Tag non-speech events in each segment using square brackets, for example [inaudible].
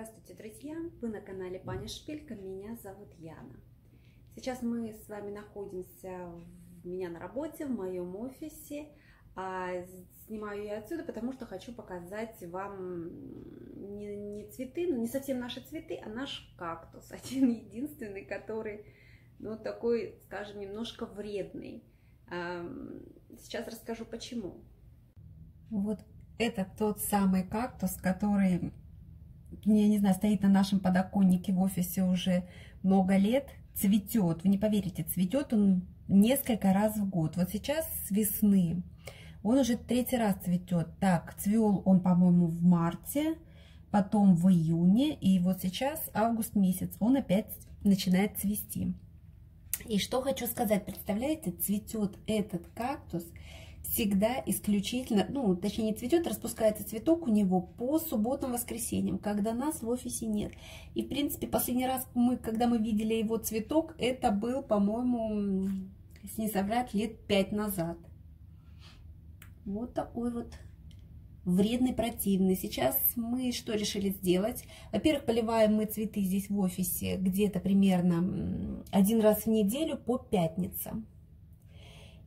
Здравствуйте, друзья! Вы на канале Паня Шпилька, меня зовут Яна. Сейчас мы с вами находимся у меня на работе, в моем офисе. А снимаю я отсюда, потому что хочу показать вам не, не цветы, ну не совсем наши цветы, а наш кактус. [laughs] Один единственный, который, ну, такой, скажем, немножко вредный. Сейчас расскажу почему. Вот это тот самый кактус, который я не знаю, стоит на нашем подоконнике в офисе уже много лет, цветет. Вы не поверите, цветет он несколько раз в год. Вот сейчас с весны он уже третий раз цветет. Так, цвел он, по-моему, в марте, потом в июне, и вот сейчас август месяц, он опять начинает цвести. И что хочу сказать, представляете, цветет этот кактус всегда исключительно, ну, точнее не цветет, распускается цветок у него по субботам, воскресеньям, когда нас в офисе нет. И, в принципе, последний раз, мы, когда мы видели его цветок, это был, по-моему, если не соврать, лет пять назад. Вот такой вот вредный, противный. Сейчас мы что решили сделать? Во-первых, поливаем мы цветы здесь в офисе где-то примерно один раз в неделю по пятницам.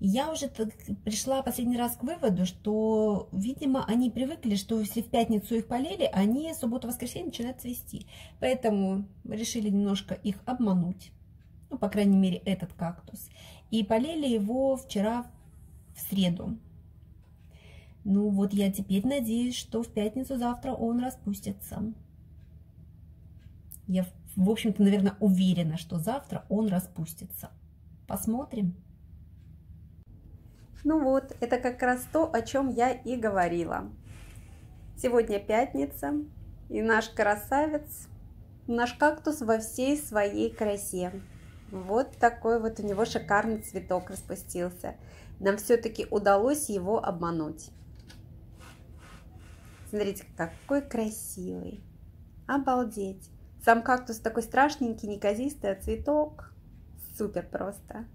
Я уже пришла последний раз к выводу, что, видимо, они привыкли, что если в пятницу их полили, они субботу-воскресенье начинают цвести. Поэтому решили немножко их обмануть. Ну, по крайней мере, этот кактус. И полили его вчера в среду. Ну, вот я теперь надеюсь, что в пятницу завтра он распустится. Я, в общем-то, наверное, уверена, что завтра он распустится. Посмотрим. Ну вот, это как раз то, о чем я и говорила. Сегодня пятница, и наш красавец, наш кактус во всей своей красе. Вот такой вот у него шикарный цветок распустился. Нам все-таки удалось его обмануть. Смотрите, какой красивый. Обалдеть. Сам кактус такой страшненький, неказистый, а цветок супер просто.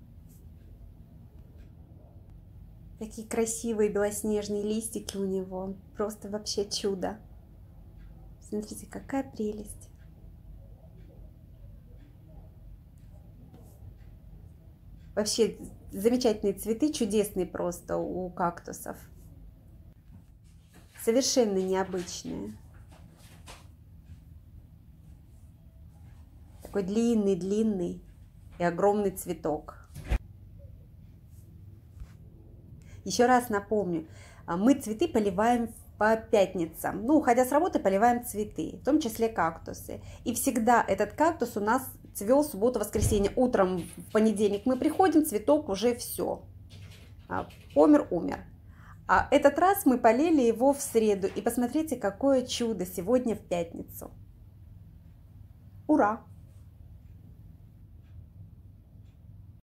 Такие красивые белоснежные листики у него. Просто вообще чудо. Смотрите, какая прелесть. Вообще замечательные цветы, чудесные просто у кактусов. Совершенно необычные. Такой длинный-длинный и огромный цветок. Еще раз напомню, а, мы цветы поливаем по пятницам. Ну, уходя с работы, поливаем цветы, в том числе кактусы. И всегда этот кактус у нас цвел субботу-воскресенье. Утром в понедельник мы приходим, цветок уже все. А, помер, умер. А этот раз мы полили его в среду. И посмотрите, какое чудо сегодня в пятницу. Ура!